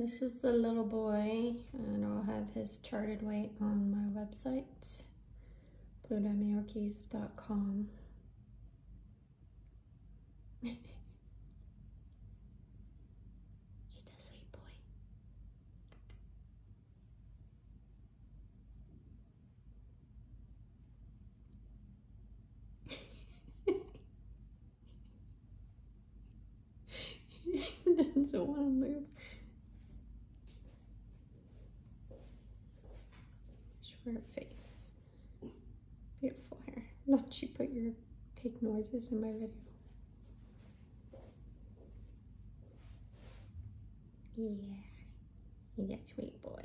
This is the little boy, and I'll have his charted weight on my website, bluediamondyorkies.com. He's a sweet boy. he doesn't want to move. Short face. Beautiful hair. Don't you put your pig noises in my video. Yeah, he's a sweet boy.